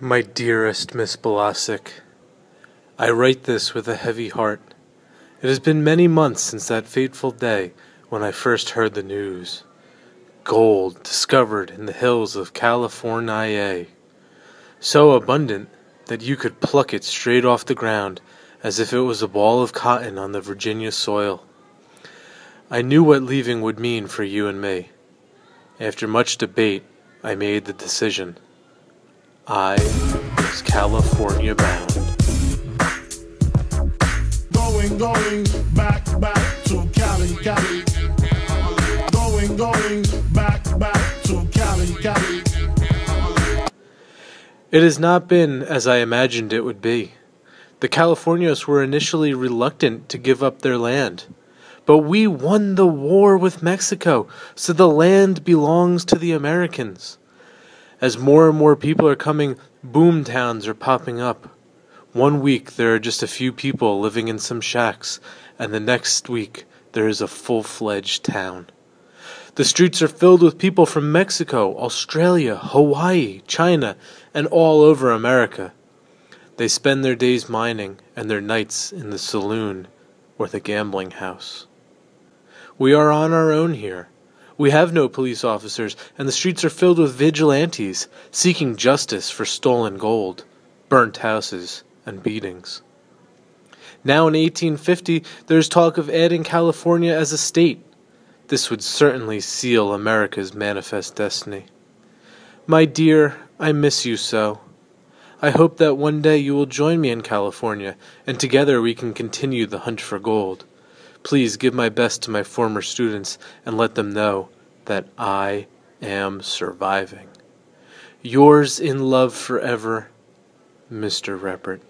My dearest Miss Balasic, I write this with a heavy heart. It has been many months since that fateful day when I first heard the news. Gold discovered in the hills of California, so abundant that you could pluck it straight off the ground as if it was a ball of cotton on the Virginia soil. I knew what leaving would mean for you and me. After much debate, I made the decision. I was California bound. Going, going back, back to Cali, Cali. Going, going back, back to Cali, Cali. It has not been as I imagined it would be. The Californios were initially reluctant to give up their land. But we won the war with Mexico, so the land belongs to the Americans. As more and more people are coming, boom towns are popping up. One week there are just a few people living in some shacks, and the next week there is a full fledged town. The streets are filled with people from Mexico, Australia, Hawaii, China, and all over America. They spend their days mining and their nights in the saloon or the gambling house. We are on our own here. We have no police officers, and the streets are filled with vigilantes seeking justice for stolen gold, burnt houses, and beatings. Now in 1850, there is talk of adding California as a state. This would certainly seal America's manifest destiny. My dear, I miss you so. I hope that one day you will join me in California, and together we can continue the hunt for gold. Please give my best to my former students and let them know that I am surviving. Yours in love forever, Mr. Reppert.